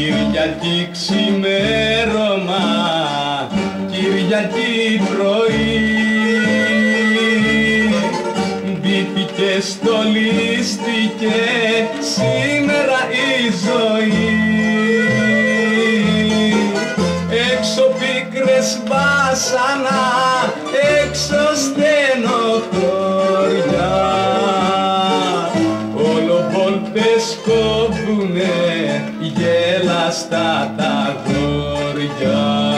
Κυριακή ξημέρωμα, Κυριακή πρωί. Μπήθηκε στολίστηκε σήμερα η ζωή. Έξω πίκρες βάσανα γελαστά τα γόρια.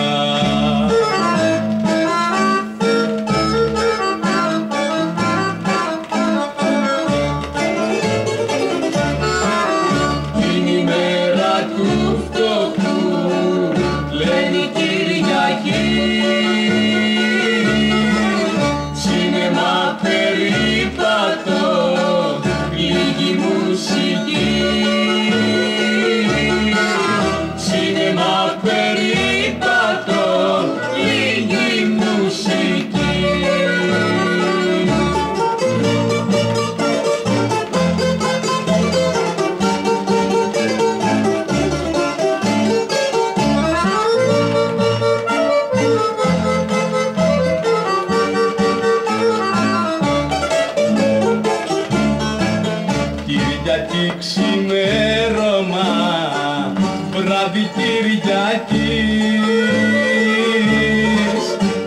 Κυριακή ξημέρωμα, βράδυ Κυριακής.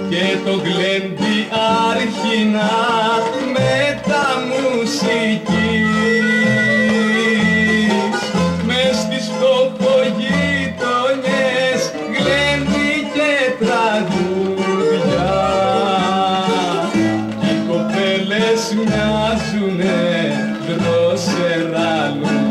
Και το γλέντι άρχινα με τα μουσικής. Μες στις φτωχογείτονιες γλέντι και τραγούδια. Κι οι κοπέλες μοιάζουνε Los serranos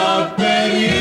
I've